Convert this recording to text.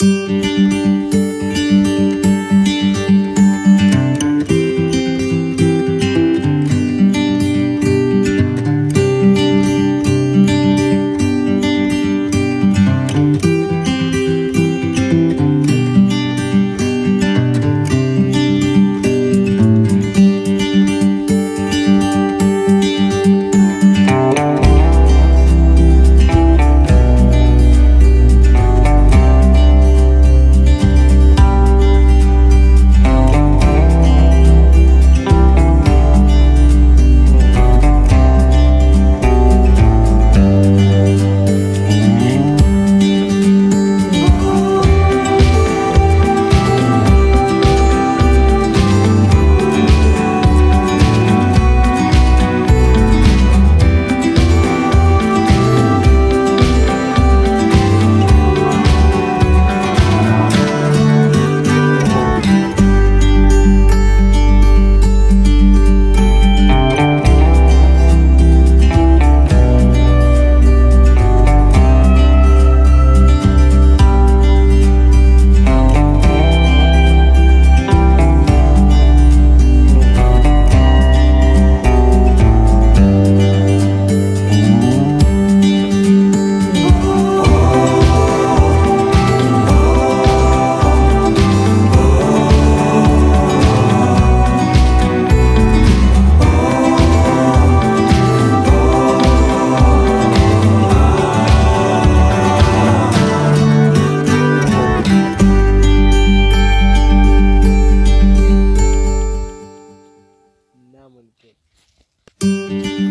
Thank Thank you.